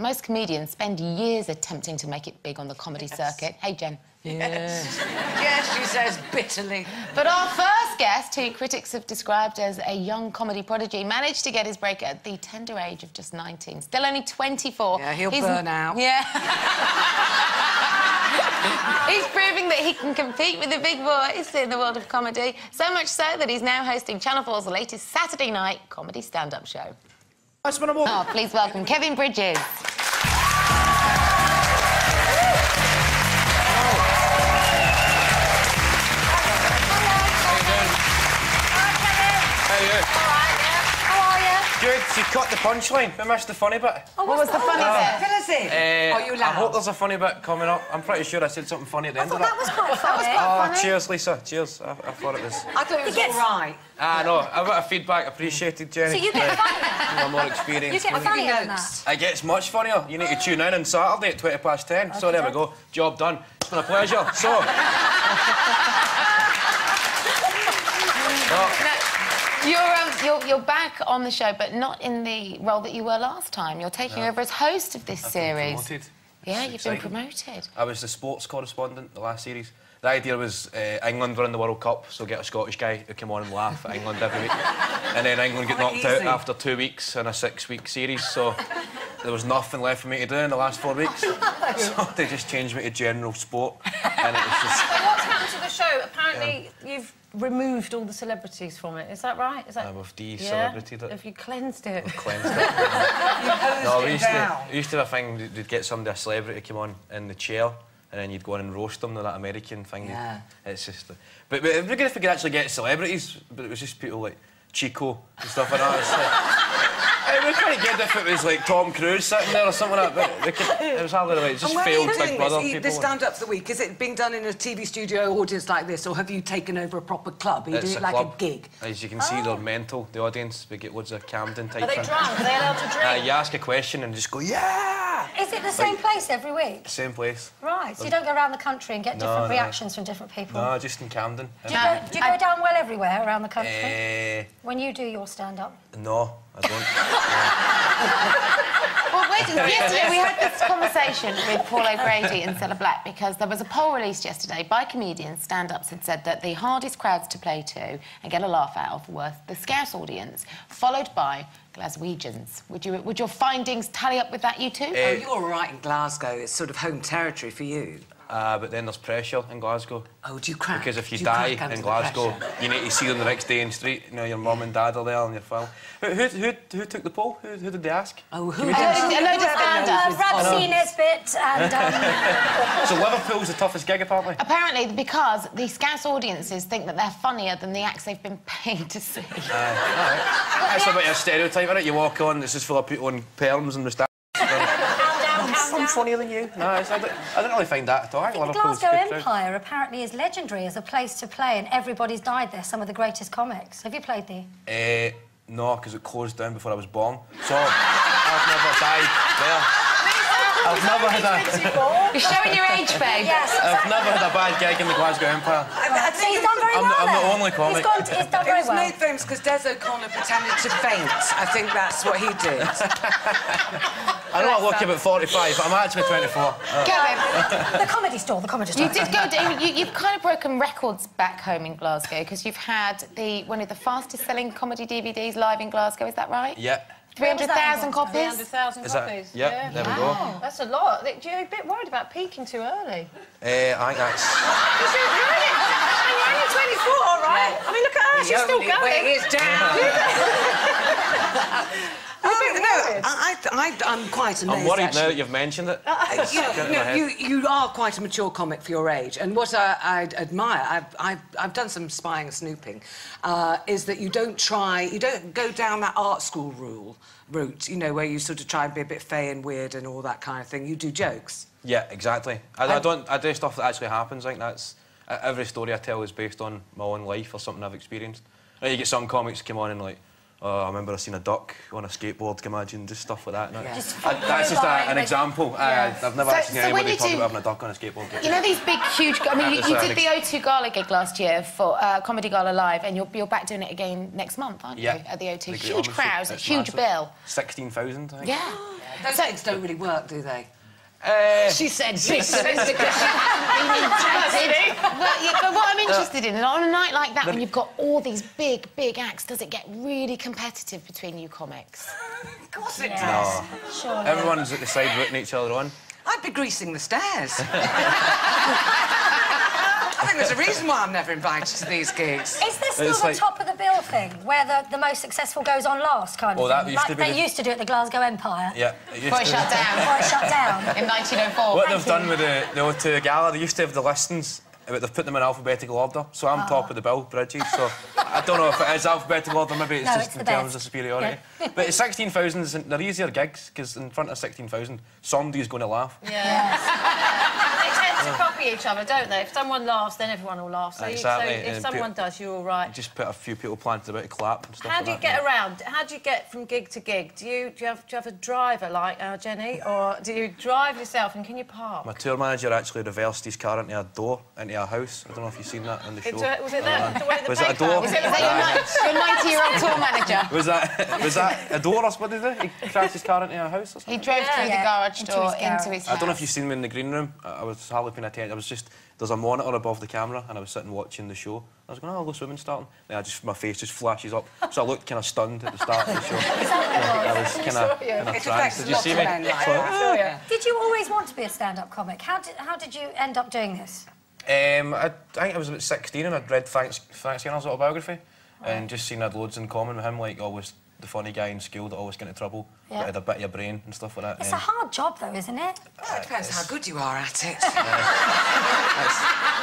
Most comedians spend years attempting to make it big on the comedy Yes. circuit. Hey, Jen. Yes. yes, she says bitterly. But our first guest, who critics have described as a young comedy prodigy, managed to get his break at the tender age of just 19. Still only 24. Yeah, he'll burn out. Yeah. he's proving that he can compete with the big boys in the world of comedy. So much so that he's now hosting Channel 4's latest Saturday night comedy stand-up show. That's what I want. Oh, please welcome Kevin Bridges. She cut the punchline. We missed the funny bit. Oh, What was the funny bit? Phyllis, Uh, are you I hope there's a funny bit coming up. I'm pretty sure I said something funny at the I end thought of that it. was quite funny. Oh, cheers, Lisa. Cheers. I, I thought it was. I thought it was gets- all right. Ah, no. A bit of feedback appreciated, Jenny. So you get funny. I'm more experienced. You get I'll give funnier than notes. that. It gets much funnier. You need to tune in on Saturday at 20 past 10. So there we go. Job done. It's been a pleasure. So. You're, you're, you're back on the show, but not in the role that you were last time. You're taking over as host of this been series. promoted. Yeah, you've been promoted. I was the sports correspondent the last series. The idea was uh, England were in the World Cup, so get a Scottish guy who come on and laugh at England every week. And then England get knocked out after two weeks in a six-week series, so there was nothing left for me to do in the last four weeks. so they just changed me to general sport, and it was just... What's happened to the show? Apparently, you've removed all the celebrities from it. Is that right? Is that? Uh, we've yeah? de-celebrated it. Have you cleansed it? Cleansed it. No, it we used, to, down. we used to have a thing, you'd you'd get somebody, a celebrity, come on in the chair, and then you'd go in and roast them, that American thing. Yeah. It's just... But, but it'd be good if we could actually get celebrities, but it was just people like Chico and stuff like that. It's like, it would be quite good if it was like Tom Cruise sitting there or something like that, but we could, it was hardly like, it just And where are failed you Big doing Brother this? People. The stand-up for the week, is it being done in a TV studio audience like this, or have you taken over a proper club? Are you It's doing a it like club. a gig? As you can see, they're mental, the audience. We get loads of Camden type Are they thing. drunk? Are they allowed to drink? Uh, you ask a question and just go, yeah! Is it the same place every week? Same place. Right, so you don't go around the country and get No, different no. reactions from different people? No, just in Camden. Do you, go, do you go down well everywhere around the country Eh, when you do your stand-up? no, I don't. Well, wait, yesterday we had this conversation with Paul O'Grady and Cilla Black because there was a poll released yesterday by comedians. Stand-ups had said that the hardest crowds to play to and get a laugh out of were the Scouse audience, followed by Glaswegians. Would you, would your findings tally up with that, you two? Uh, oh, you're all right in Glasgow. It's sort of home territory for you. Uh, but then there's pressure in Glasgow. Oh, do you crack? Because if you, Do die in Glasgow, pressure? you need to see them the next day in the street. You know, your mum and dad are there on your film. Who, who, who, who took the poll? Who, who did they ask? Oh, who? A load of- a load of stand-ups. Uh, Brad C. Nesbitt and... Um, So Liverpool's the toughest gig, apparently. Apparently, because the Scouse audiences think that they're funnier than the acts they've been paid to see. That's a bit of a stereotype, isn't it? You walk on, this is full of people in perms and moustaches. I'm funnier than you. No, it's, I, don't, I don't really find that at all. I think the Liverpool's Glasgow good crowd. Empire apparently is legendary as a place to play and everybody's died there, some of the greatest comics. Have you played there? Eh, no, because it closed down before I was born. So I've never died there. I've never had a, You're showing your age, babe. Yes, I've never had a bad gig in the Glasgow Empire. I, I So he's done very I'm the- well I'm the there. only comic. He's, gone to, he's done It very was well. made famous because Des O'Connor pretended to faint. I think that's what he did. I know I look about 45, but I'm actually 24. Uh, Kevin, The comedy store, the comedy store. you did go down. You, you've kind of broken records back home in Glasgow because you've had the one of the fastest-selling comedy DVDs live in Glasgow. Is that right? yeah. Three hundred thousand copies. 300,000 Is that- copies. yeah, there we go. That's a lot. You're a bit worried about peaking too early. Eh, I think that's. You're only, you're only 24, all right? I mean, look at her. She's still Only way going. is down. Oh, no, I, I, I'm quite amazed. I'm worried now that you've mentioned it. Uh, you, know, Get in my no, you, you are quite a mature comic for your age, and what I, I admire, I've, I've, I've done some spying and snooping, uh, is that you don't try, you don't go down that art school rule route, you know, where you sort of try and be a bit fey and weird and all that kind of thing. You do jokes. Yeah, exactly. I, I don't. I do stuff that actually happens. I think that's every story I tell is based on my own life or something I've experienced. Like, you get some comics come on and like, oh, I remember I seen a duck on a skateboard. Can you imagine just stuff like that. No. Yeah. Just I, that's just a, an example. I, Yeah. I've never So- actually seen so anybody talk do- about having a duck on a skateboard. You know these big, huge. I mean, you, you did the O2 Gala gig last year for uh, Comedy Gala Live, and you're, you're back doing it again next month, aren't you? yeah. At the O2, The huge crowds, a huge massive. bill. 16,000, I think. Yeah. Those So- things don't really work, do they? Uh, She said this because she well, yeah, but what I'm interested in, on a night like that, when you've got all these big, big acts, does it get really competitive between you comics? Of course it Yeah. does. Sure. everyone's at the side rooting each other on. I'd be greasing the stairs. I think there's a reason why I'm never invited to these gigs. Is there still It's the like- top of the bill thing, where the, the most successful goes on last, kind of Well, that thing? used like to be they the- used to do at the Glasgow Empire. Yeah. Before it to- shut down Before it shut down. in 1904. What Thank they've you. done with the, the O2 Gala, they used to have the listings, but they've put them in alphabetical order. So I'm top ah. of the bill, Bridges. So I don't know if it is alphabetical order, maybe it's No, just it's in the terms best. of superiority. but it's 16,000, they're easier gigs, because in front of 16,000, somebody's going to laugh. Yeah. to copy each other, don't they? If someone laughs, then everyone will laugh. So, you, so Exactly, if and someone pe- does, you're all right. Just put a few people planted about to clap and stuff How do you that, get yeah. around? How do you get from gig to gig? Do you do you have, do you have a driver like our Jenny, or do you drive yourself and can you park? My tour manager actually reversed his car into a door, into a house. I don't know if you've seen that on the show. Into was it uh, that? The way the Was it a door? Was Is that your 90-year-old tour manager? Was that was that a door or what did he? He crashed his car into a house or something? He drove through Yeah. the garage Into door his into his I don't know if you've seen me in the green room. I I was hardly paying attention. I was just there's a monitor above the camera, and I was sitting watching the show. I was going, oh, the swimming starting. Then I just my face just flashes up, so I looked kind of stunned at the start of the show. I was kind of in a trance. Did you see me? like So- that. Did you always want to be a stand-up comic? How did, how did you end up doing this? Um, I, I think I was about 16 and I'd read Frank, Frank autobiography and just seen I'd loads in common with him, like always the funny guy in school that always got into trouble, Yeah. but had a bit of your brain and stuff like that. It's Um, a hard job, though, isn't it? Well, it depends how good you are at it.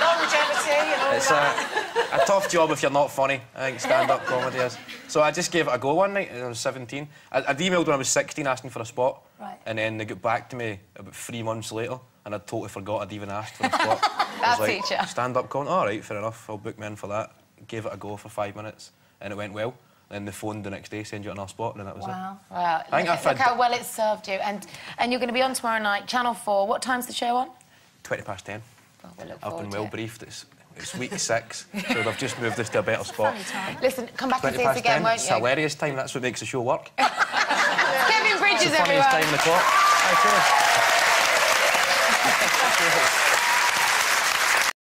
longevity and all It's that. a, a tough job if you're not funny. I think stand-up comedy is. So I just gave it a go one night. and I was 17. I, I'd emailed when I was 16 asking for a spot, Right. and then they got back to me about three months later, and I'd totally forgot I'd even asked for a spot. I That was like, teacher. Stand-up comedy. All right, fair enough. I'll book me in for that. Gave it a go for five minutes, and it went well. Then they phoned the next day, send you another spot, and that was it. Wow. Well, look, look how well it's served you. And, and you're going to be on tomorrow night, Channel 4. What time's the show on? 20 past 10. Well, we'll I've been well it. briefed. It's, it's week six, so they've just moved us to a better spot. Funny time. Listen, come back and 20 see us again, 10. won't It's you? hilarious time. That's what makes the show work. Kevin Bridges, It's the funniest everyone. time in the clock. Aye, cheers. Cheers.